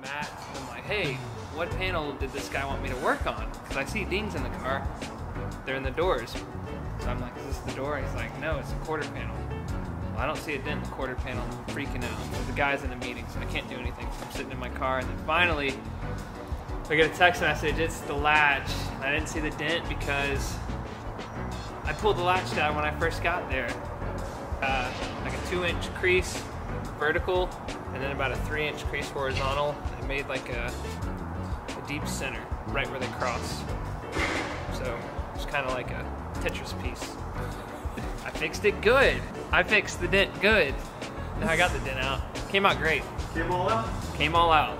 Matt. I'm like, hey, what panel did this guy want me to work on? Because I see dings in the car. They're in the doors. So I'm like, is this the door? He's like, no, it's a quarter panel. Well, I don't see a dent in the quarter panel. I'm freaking out. The guy's in a meeting, so I can't do anything. So I'm sitting in my car, and then finally, I get a text message. It's the latch. I didn't see the dent because I pulled the latch down when I first got there. Uh, like a two-inch crease vertical, and then about a three-inch crease horizontal. It made like a, a deep center right where they cross. So it's kind of like a Tetris piece. I fixed it good. I fixed the dent good. And I got the dent out. Came out great. Came all out? Came all out.